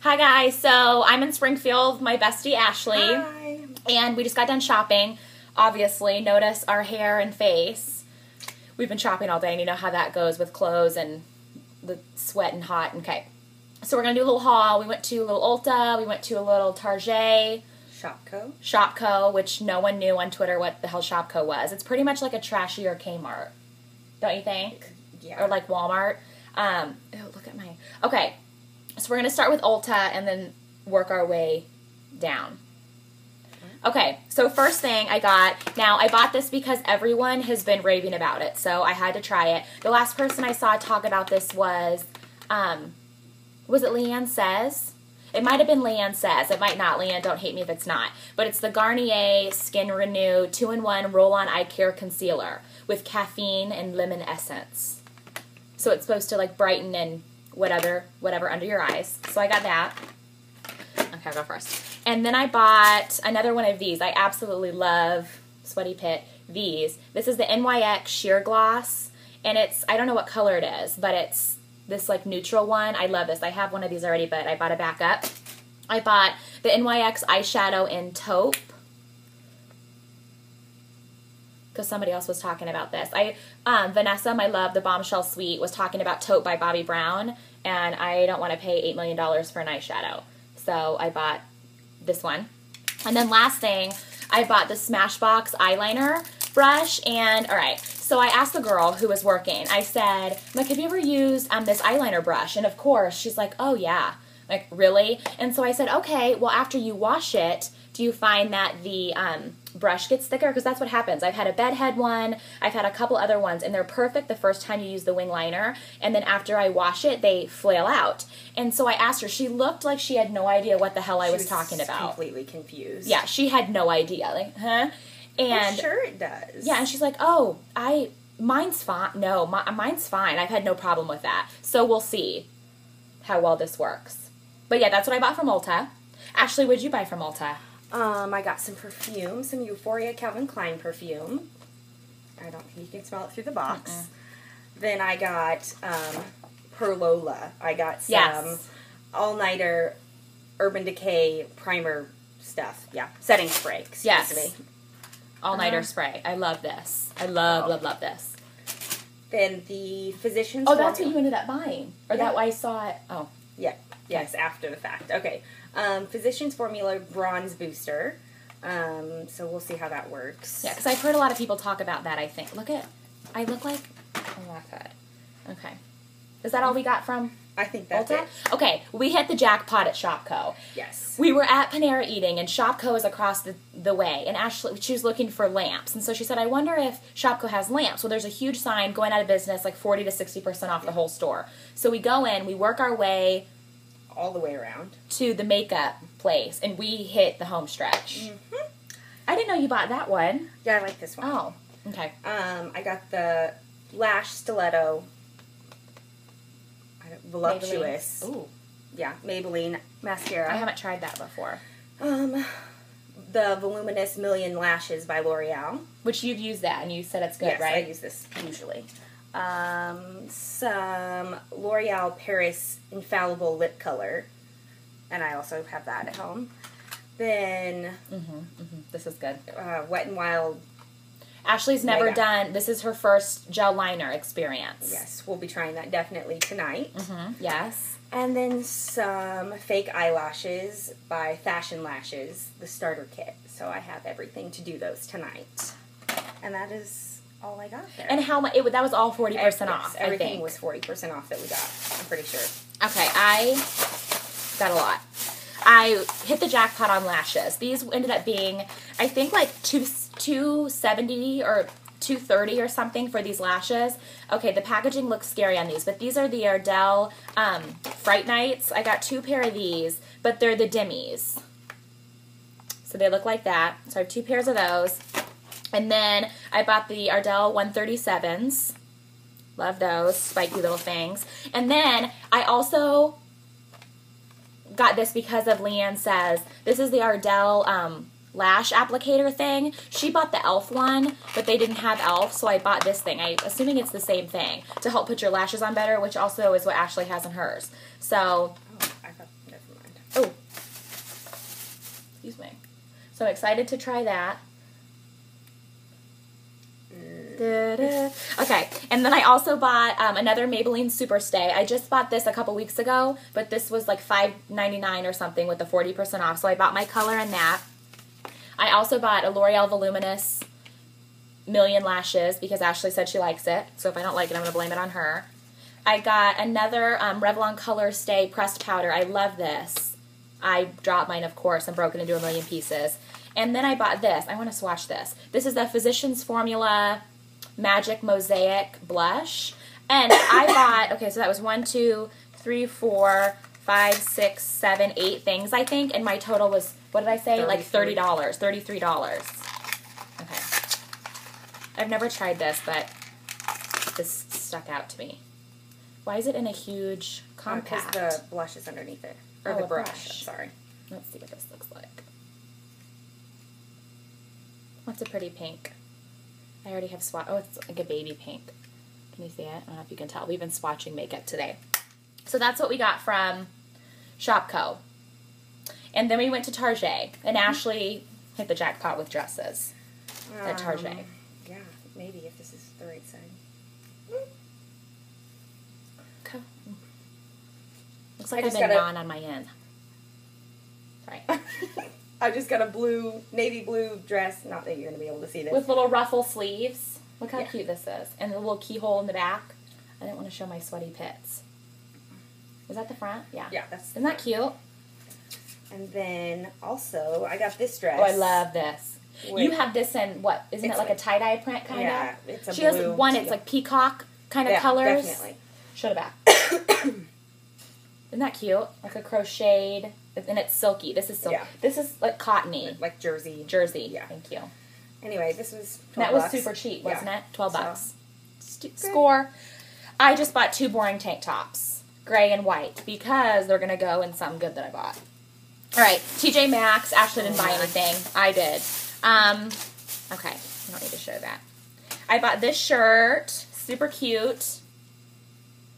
Hi guys, so I'm in Springfield with my bestie Ashley, Hi. and we just got done shopping. Obviously, notice our hair and face. We've been shopping all day, and you know how that goes with clothes and the sweat and hot. Okay, so we're gonna do a little haul. We went to a little Ulta, we went to a little Target, Shopko. Shopko, which no one knew on Twitter what the hell Shopko was. It's pretty much like a trashier Kmart, don't you think? Yeah. or like Walmart. Um, oh, look at my. Okay, so we're gonna start with Ulta and then work our way down. Okay, so first thing I got. Now I bought this because everyone has been raving about it, so I had to try it. The last person I saw talk about this was, um, was it Leanne Says? It might have been Leanne Says. It might not. Leanne, don't hate me if it's not. But it's the Garnier Skin Renew 2 in 1 Roll On Eye Care Concealer with caffeine and lemon essence. So it's supposed to like brighten and whatever, whatever under your eyes. So I got that. Okay, I'll go first. And then I bought another one of these. I absolutely love Sweaty Pit these. This is the NYX Sheer Gloss, and it's I don't know what color it is, but it's this like neutral one. I love this. I have one of these already, but I bought a backup. I bought the NYX eyeshadow in taupe because somebody else was talking about this. I um, Vanessa, my love, the bombshell suite, was talking about Taupe by Bobbi Brown, and I don't want to pay eight million dollars for an eyeshadow, so I bought this one. And then last thing, I bought the Smashbox eyeliner brush, and all right. So I asked the girl who was working. I said, "Like, have you ever used um, this eyeliner brush?" And of course, she's like, "Oh yeah." Like really? And so I said, "Okay. Well, after you wash it." do you find that the um, brush gets thicker? Because that's what happens. I've had a bedhead one, I've had a couple other ones, and they're perfect the first time you use the wing liner, and then after I wash it, they flail out. And so I asked her, she looked like she had no idea what the hell I She was, talking about. Completely confused. Yeah, she had no idea. Like, huh? And I'm sure it does. yeah, and she's like, "Oh, I mine's fine. No, my, mine's fine. I've had no problem with that. So we'll see how well this works." But yeah, that's what I bought from Ulta. Ashley, what'd you buy from Ulta? Um, I got some perfume, some Euphoria Calvin Klein perfume. I don't think you can smell it through the box. Then I got um, Perlola. I got some Yes. all nighter Urban Decay primer stuff. Yeah, setting spray. Excuse Yes. me. All nighter Uh-huh. spray. I love this. I love, Oh. love, love this. Then the physician's. Oh, that's what you ended up buying, or Yeah. that why I saw it. Oh, Yeah. Yes, after the fact. Okay. Um, Physicians Formula Bronze Booster. Um, so we'll see how that works. yeah, because I've heard a lot of people talk about that. I think. Look at, I look like. Oh my god. Okay. Is that all we got from I think that's Ulta? it. Okay, we hit the jackpot at Shopko. Yes. We were at Panera eating, and Shopko is across the, the way. And Ashley, she was looking for lamps, and so she said, "I wonder if Shopko has lamps." Well, there's a huge sign going out of business, like forty to sixty percent off the whole store. So we go in, we work our way All the way around. to the makeup place, and we hit the home stretch. I didn't know you bought that one. Yeah, I like this one. Oh, okay. Um, I got the Lash Stiletto. I don't, voluptuous. Maybelline. Ooh, Yeah, Maybelline mascara. I haven't tried that before. Um, the Voluminous Million Lashes by L'Oreal. Which you've used that, and you said it's good, yes, right? I use this usually. Um, some L'Oreal Paris Infallible Lip Color, and I also have that at home. Then This is good. uh, Wet and Wild. Ashley's never Mega. done. This is her first gel liner experience. Yes, we'll be trying that definitely tonight. Mhm, Yes. And then some fake eyelashes by Fashion Lashes, the starter kit. So I have everything to do those tonight. And that is all I got there. And how much? It that was all forty percent off. Everything was 40% off that we got. I'm pretty sure. Okay, I got a lot. I hit the jackpot on lashes. These ended up being, I think, like two two seventy or two thirty or something for these lashes. Okay, the packaging looks scary on these, but these are the Ardell um, Fright Nights. I got two pair of these, but they're the Dimmies. So they look like that. So I have two pairs of those. And then I bought the Ardell 137s. Love those spiky little things. And then I also got this because of Leanne says this is the Ardell um, lash applicator thing. She bought the Elf one, but they didn't have Elf, so I bought this thing. I'm assuming it's the same thing to help put your lashes on better, which also is what Ashley has in hers. So Oh, I thought, never mind. Excuse me. So I'm excited to try that. Okay, and then I also bought um, another Maybelline Superstay. I just bought this a couple weeks ago, but this was like five ninety nine or something with the forty percent off. So I bought my color in that. I also bought a L'Oreal Voluminous Million Lashes because Ashley said she likes it. So if I don't like it, I'm gonna blame it on her. I got another um, Revlon Color Stay pressed powder. I love this. I dropped mine, of course, and broke it into a million pieces. And then I bought this. I want to swatch this. This is the Physicians Formula Magic Mosaic Blush. And I bought, okay, so that was one, two, three, four, five, six, seven, eight things, I think. And my total was, what did I say? Like $30, $33. Okay. I've never tried this, but this stuck out to me. Why is it in a huge uh, compact? Because the blush is underneath it. Or Oh, the brush. brush. I'm sorry. Let's see what this looks like. What's a pretty pink? I already have swatch. Oh, it's like a baby pink. Can you see it? I don't know if you can tell. We've been swatching makeup today. So that's what we got from Shopko. And then we went to Target, and Ashley hit the jackpot with dresses at Target. Um, yeah, maybe if this is the right side. Okay. Looks like I I've been gotta- gnawing on my end. Sorry. I just got a blue, navy blue dress. Not that you're going to be able to see this. with little ruffle sleeves. Look how Yeah. cute this is. And the little keyhole in the back. I didn't want to show my sweaty pits. Is that the front? Yeah. yeah, that's. Isn't that cute? And then also, I got this dress. Oh, I love this. you have this in what? Isn't it like, like- a tie dye print kind of? Yeah, it's a she blue. has one. It's like peacock kind of yeah, colors. Definitely. Show the back. Isn't that cute? Like a crocheted, and it's silky. This is silky. Yeah. This is like cottony Like jersey. jersey. Yeah. Thank you. Anyway, this was. 12 That was bucks. super cheap, wasn't it? Twelve So- bucks. St- Score. I just bought two boring tank tops, gray and white, because they're gonna go in something good that I bought. All right, TJ Maxx. Ashley didn't buy anything. I did. Um, okay, I don't need to show that. I bought this shirt. Super cute.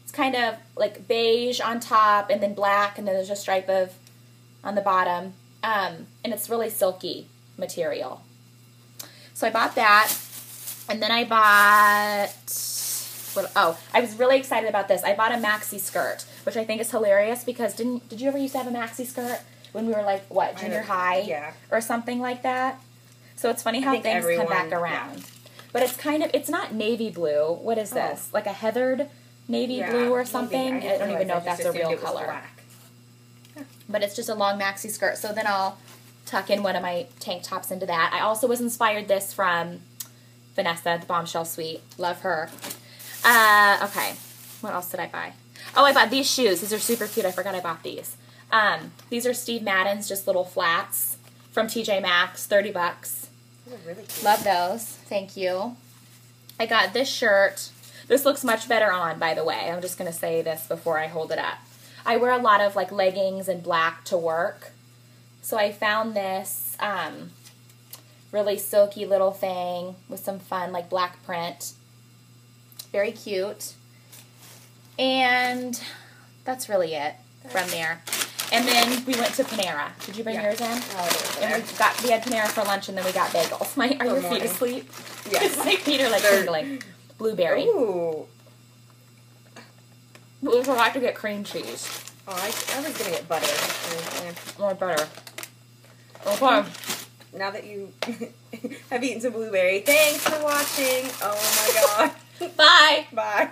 It's kind of like beige on top, and then black, and then there's a stripe of on the bottom. Um, and it's really silky material. So I bought that. And then I bought what oh, I was really excited about this. I bought a maxi skirt, which I think is hilarious because didn't did you ever used to have a maxi skirt when we were like what, junior high? yeah. Or something like that. So it's funny how things come back everyone- around. But it's kind of it's not navy blue. What is Oh. this? Like a heathered navy Yeah, blue or something? I, didn't don't even know if that's a real color black. But it's just a long maxi skirt. So then I'll tuck in one of my tank tops into that. I also was inspired this from Vanessa, the Bombshell Suite. Love her. Uh, okay, what else did I buy? Oh, I bought these shoes. These are super cute. I forgot I bought these. Um, these are Steve Madden's just little flats from TJ Maxx, thirty bucks. Those are really cute. Love those. Thank you. I got this shirt. This looks much better on, by the way. I'm just going to say this before I hold it up. I wear a lot of like leggings and black to work. So I found this um, really silky little thing with some fun like black print. Very cute. And that's really it from there. And then we went to Panera. Did you bring Yeah. yours in? Oh, And we got we had Panera for lunch, and then we got bagels. My are Good your feet asleep? Yes. Like feet are like tingling. Blueberry. Ooh. We're like to get cream cheese. Oh, I, I was gonna get butter. Mm-hmm. More butter. Oh, okay. Mm. Now that you have eaten some blueberry, thanks for watching. Oh my god. Bye. Bye.